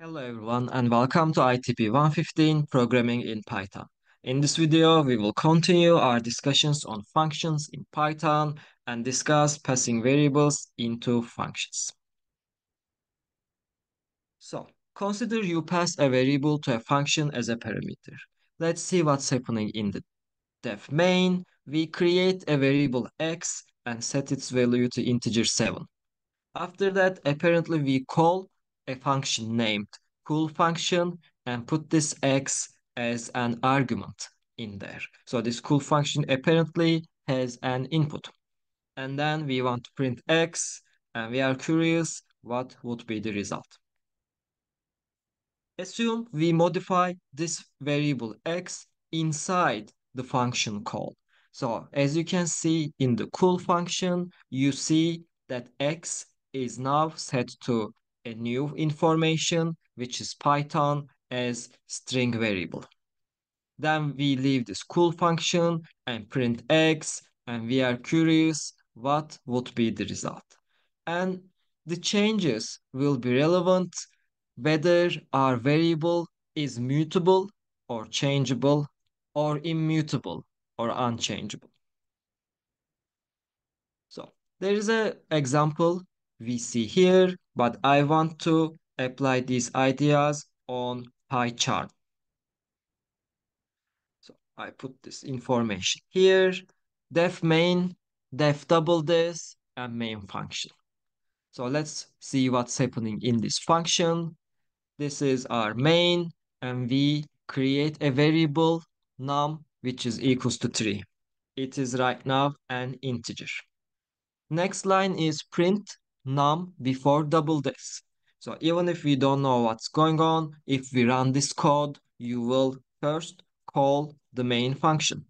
Hello everyone and welcome to ITP 115 Programming in Python. In this video, we will continue our discussions on functions in Python and discuss passing variables into functions. So, consider you pass a variable to a function as a parameter. Let's see what's happening in the def main. We create a variable x and set its value to integer 7. After that, apparently we call a function named cool function and put this x as an argument in there. So this cool function apparently has an input. And then we want to print x and we are curious what would be the result. Assume we modify this variable x inside the function call. So as you can see in the cool function, you see that x is now set to a new information, which is Python as string variable. Then we leave this cool function and print x, and we are curious what would be the result. And the changes will be relevant whether our variable is mutable or changeable or immutable or unchangeable. So there is an example we see here, but I want to apply these ideas on PyCharm. So I put this information here, def main, def double this, and main function. So let's see what's happening in this function. This is our main, and we create a variable num, which is equals to 3. It is right now an integer. Next line is print num before double this. So even if we don't know what's going on, if we run this code, you will first call the main function.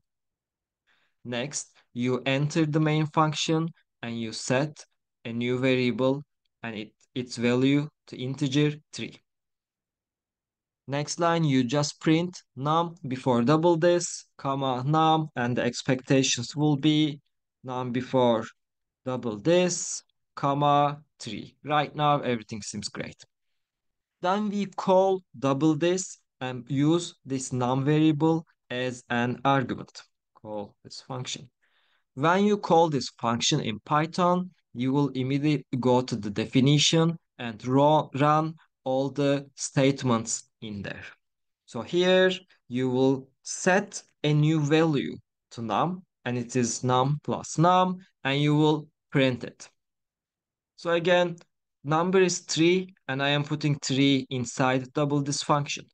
Next, you enter the main function and you set a new variable and it, its value to integer 3. Next line, you just print num before double this, comma num, and the expectations will be num before double this, comma 3. Right now, everything seems great. Then we call double this and use this num variable as an argument. Call this function. When you call this function in Python, you will immediately go to the definition and run all the statements in there. So here you will set a new value to num and it is num plus num and you will print it. So again, number is 3 and I am putting 3 inside double this function.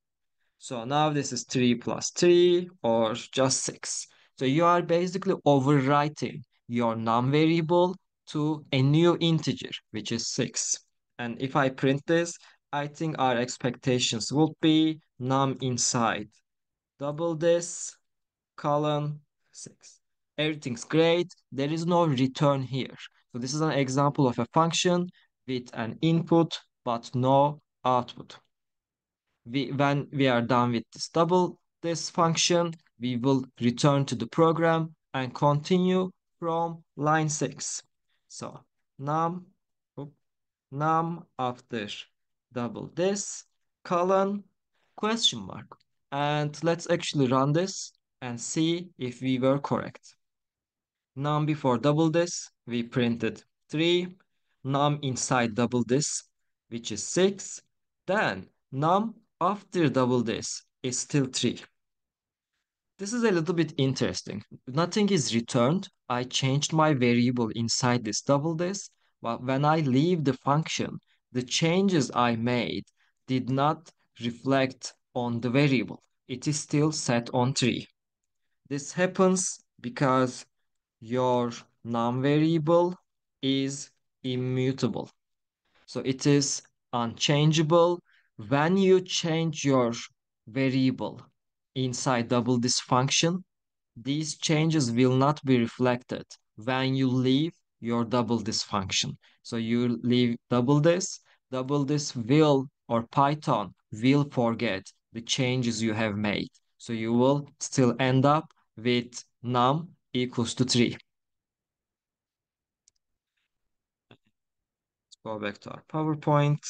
So now this is 3 plus 3 or just 6. So you are basically overwriting your num variable to a new integer, which is 6. And if I print this, I think our expectations would be num inside double this colon 6 everything's great. There is no return here. So this is an example of a function with an input but no output. We, when we are done with this double this function, we will return to the program and continue from line 6. So num, num after double this colon question mark. And let's actually run this and see if we were correct num before double this, we printed 3, num inside double this, which is 6, then num after double this is still 3. This is a little bit interesting. Nothing is returned. I changed my variable inside this double this, but when I leave the function, the changes I made did not reflect on the variable. It is still set on 3. This happens because your num variable is immutable. So it is unchangeable. When you change your variable inside double this function, these changes will not be reflected when you leave your double this function. So you leave double this, double this will or Python will forget the changes you have made. So you will still end up with num equals to 3. Let's go back to our PowerPoint.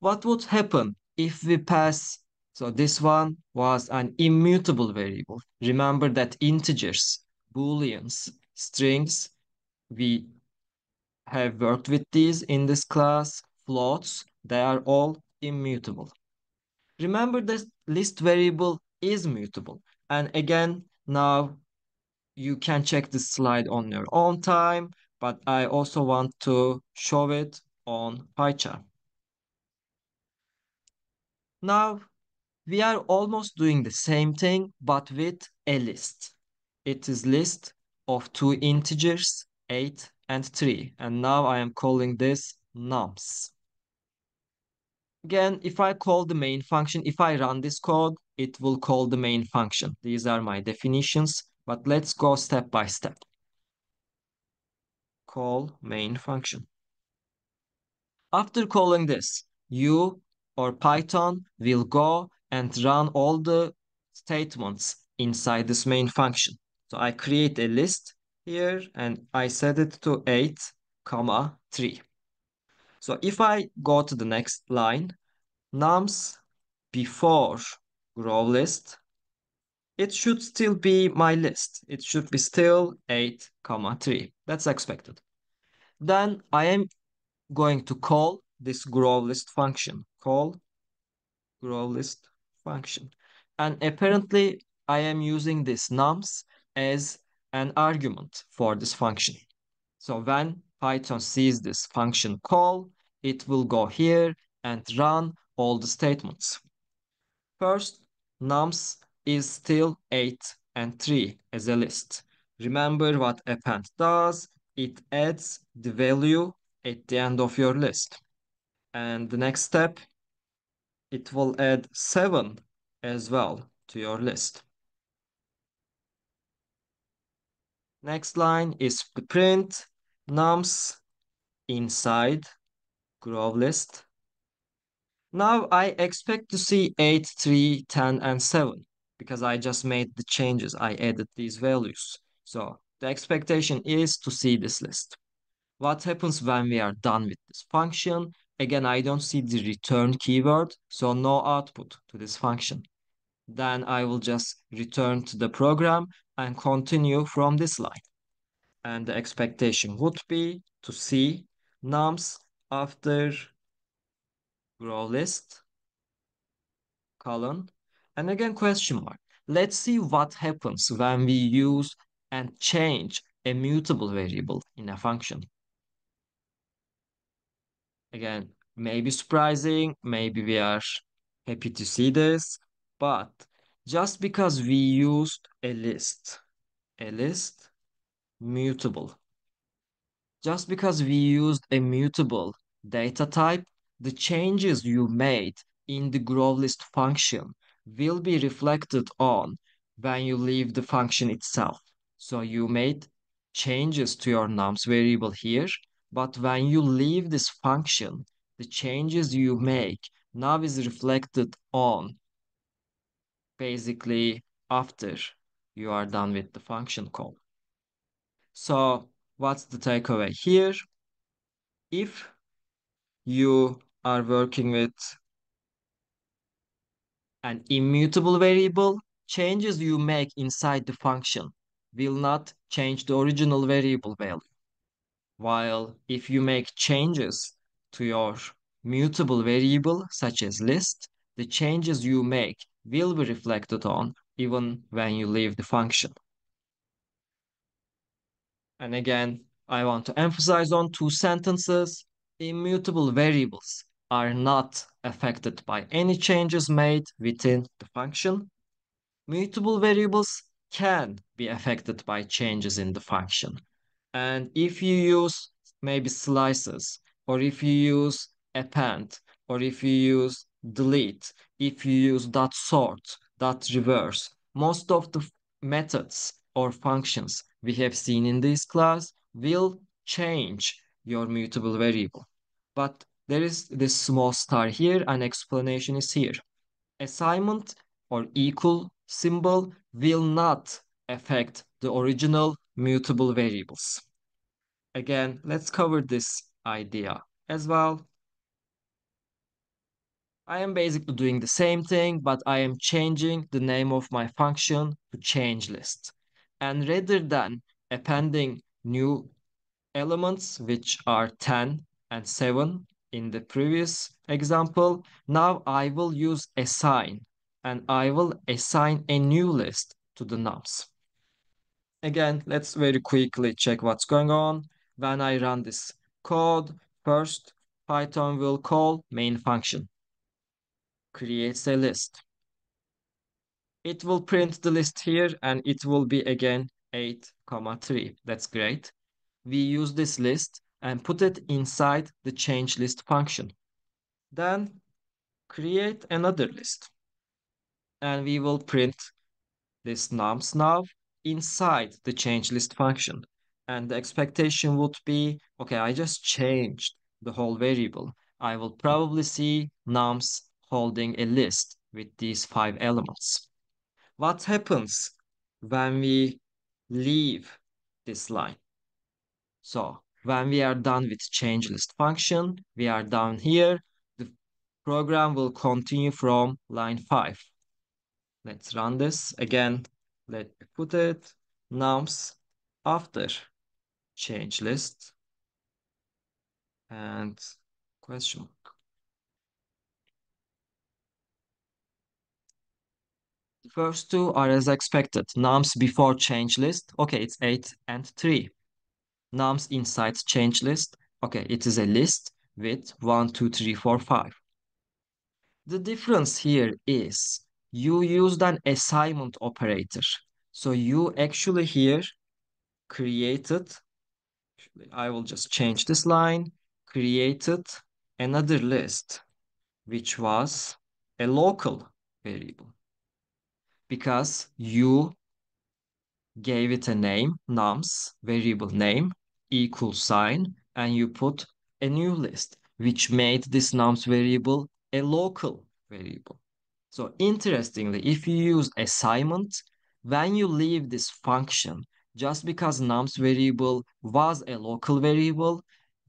What would happen if we pass, so this one was an immutable variable. Remember that integers, booleans, strings, we have worked with these in this class, floats, they are all immutable. Remember that list variable is mutable. And again, now you can check this slide on your own time, but I also want to show it on PyCharm. Now, we are almost doing the same thing, but with a list. It is list of two integers, 8 and 3. And now I am calling this nums. Again, if I call the main function, if I run this code, it will call the main function. These are my definitions, but let's go step by step. Call main function. After calling this, you or Python will go and run all the statements inside this main function. So I create a list here and I set it to 8, comma 3. So if I go to the next line, nums before grow list, it should still be my list. It should be still 8, comma 3. That's expected. Then I am going to call this grow list function. Call grow list function. And apparently I am using this nums as an argument for this function. So when Python sees this function call, it will go here and run all the statements. First, nums is still 8 and 3 as a list. Remember what append does. It adds the value at the end of your list. And the next step, it will add 7 as well to your list. Next line is print nums inside grow list. Now I expect to see 8, 3, 10, and 7 because I just made the changes. I added these values. So the expectation is to see this list. What happens when we are done with this function? Again, I don't see the return keyword, so no output to this function. Then I will just return to the program and continue from this line. And the expectation would be to see nums after grow list colon and again question mark. Let's see what happens when we use and change a mutable variable in a function. Again, maybe surprising, maybe we are happy to see this, but just because we used a list, a list mutable, just because we used a mutable data type, the changes you made in the grow list function will be reflected on when you leave the function itself. So you made changes to your nums variable here, but when you leave this function, the changes you make now is reflected on basically after you are done with the function call. So what's the takeaway here? If you are working with an immutable variable, changes you make inside the function will not change the original variable value. While if you make changes to your mutable variable, such as list, the changes you make will be reflected on even when you leave the function. And again, I want to emphasize on two sentences. Immutable variables are not affected by any changes made within the function. Mutable variables can be affected by changes in the function. And if you use maybe slices, or if you use append, or if you use delete, if you use dot sort, dot reverse, most of the methods or functions we have seen in this class will change your mutable variable. But there is this small star here and explanation is here. Assignment or equal symbol will not affect the original mutable variables. Again, let's cover this idea as well. I am basically doing the same thing, but I am changing the name of my function to change list. And rather than appending new elements, which are 10 and 7 in the previous example, now I will use assign and I will assign a new list to the nums. Again, let's very quickly check what's going on. When I run this code, first Python will call main function creates a list. It will print the list here and it will be again 8, comma 3. That's great. We use this list and put it inside the change list function. Then create another list. And we will print this nums now inside the change list function. And the expectation would be, okay, I just changed the whole variable. I will probably see nums holding a list with these five elements. What happens when we leave this line? So when we are done with change list function, we are down here. The program will continue from line 5. Let's run this again. Let me put it nums after change list and question mark. The first two are as expected. Nums before change list. Okay, it's 8 and 3. Nums inside change list. Okay, it is a list with 1, 2, 3, 4, 5. The difference here is you used an assignment operator. So you actually here created, I will just change this line, created another list, which was a local variable because you gave it a name, nums, variable name, equal sign, and you put a new list, which made this nums variable a local variable. So interestingly, if you use assignment, when you leave this function, just because nums variable was a local variable,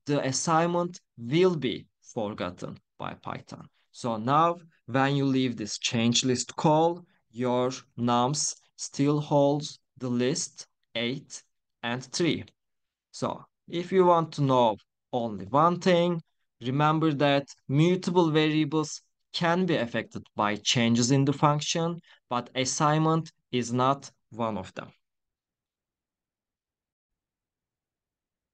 the assignment will be forgotten by Python. So now when you leave this change list call, your nums still holds the list 8 and 3. So if you want to know only one thing, remember that mutable variables can be affected by changes in the function, but assignment is not one of them.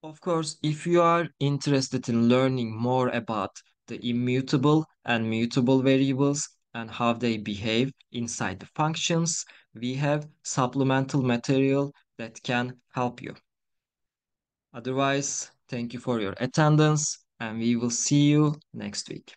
Of course, if you are interested in learning more about the immutable and mutable variables and how they behave inside the functions, we have supplemental material that can help you. Otherwise, thank you for your attendance and we will see you next week.